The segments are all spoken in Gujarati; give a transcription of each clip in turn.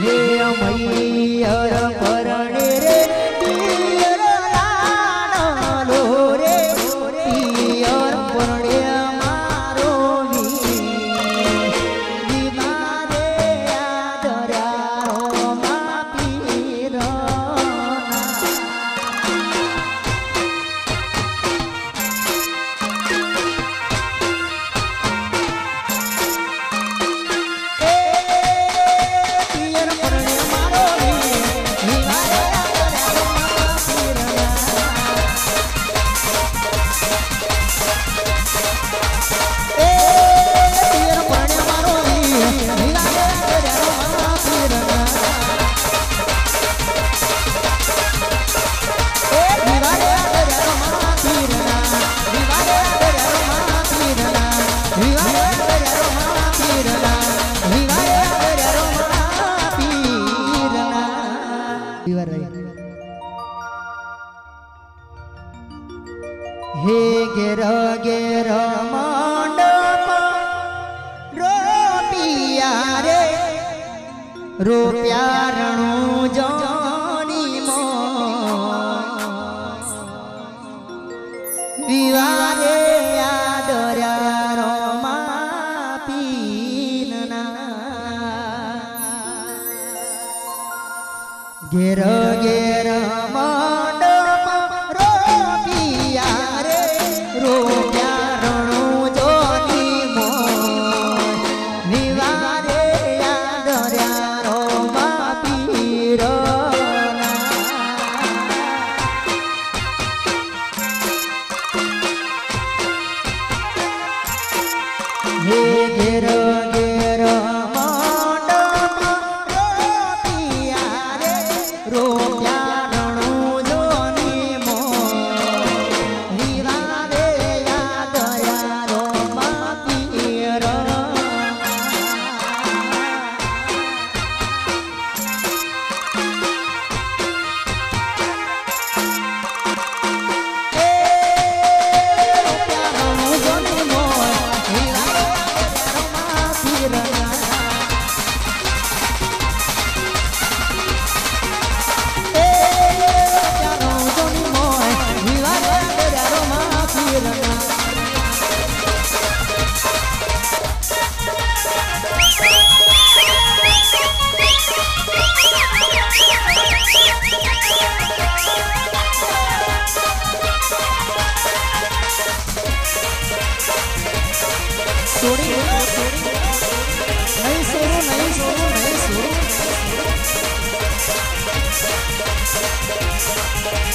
हे मैया રહી હે ઘેર ઘેર માંડપ રોપિયા રે રોપિયા રણું જા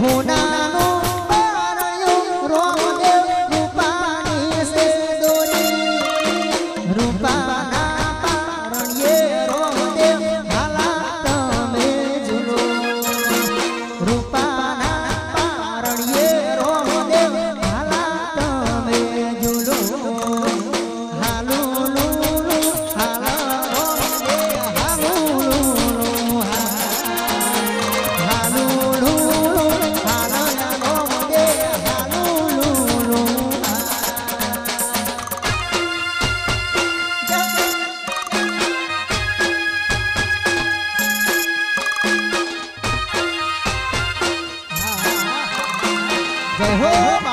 होना home.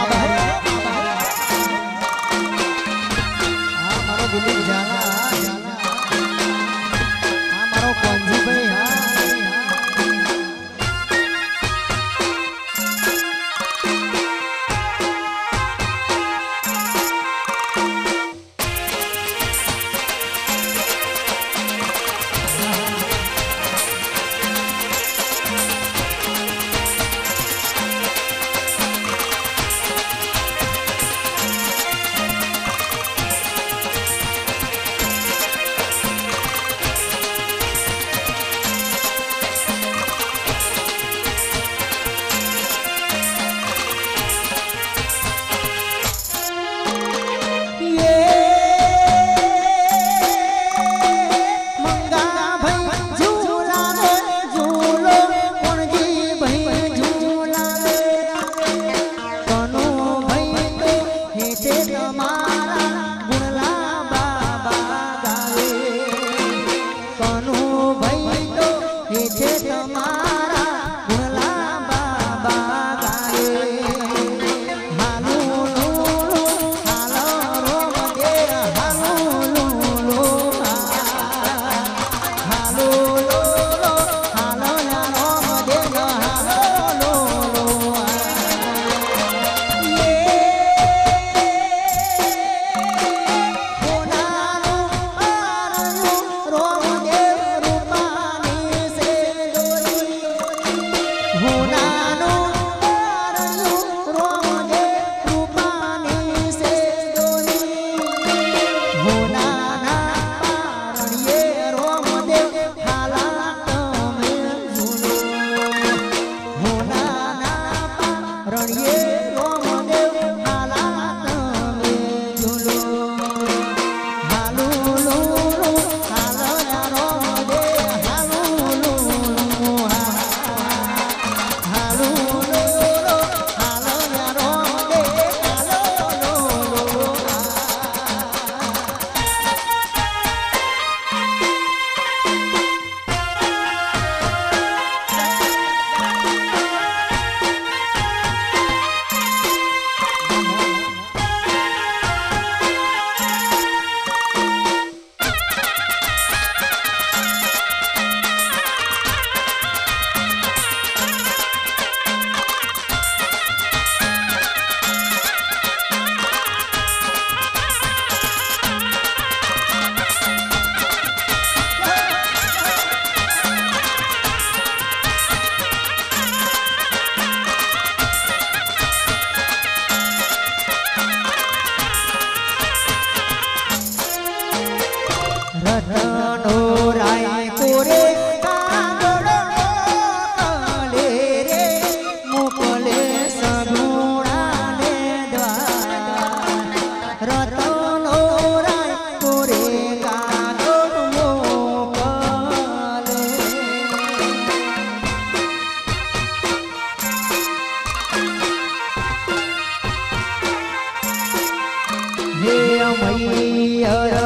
ये मैया